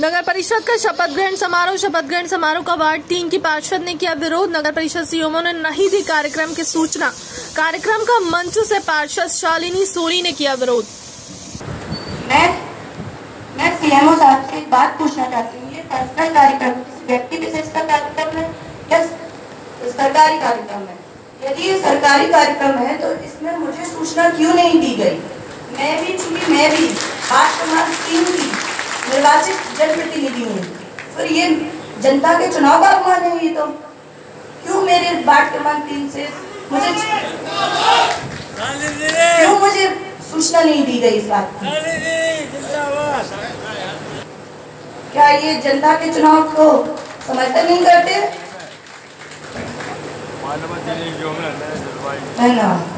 नगर परिषद का शपथ ग्रहण समारोह, शपथ ग्रहण समारोह का वार्ड तीन की पार्षद ने किया विरोध। नगर परिषद सीएमओ ने नहीं दी कार्यक्रम की सूचना। कार्यक्रम का मंच से पार्षद शालिनी सोनी ने किया विरोध। मैं मैं सीएमओ साहब से बात पूछना चाहती हूँ। सरकारी कार्यक्रम है? यदि ये सरकारी कार्यक्रम है तो इसमें मुझे सूचना क्यों नहीं दी गई? मैं भी मैं भी। बात क्रमांक तीन की निर्वाचित जनप्रतिनिधि हूँ। फिर ये जनता के चुनाव का अपमान है ये तो। क्यों मेरे वार्ड क्रमांक तीन से मुझे क्यों मुझे सूचना नहीं दी गई इस बात की? क्या ये जनता के चुनाव को समर्थन नहीं करते? धन्यवाद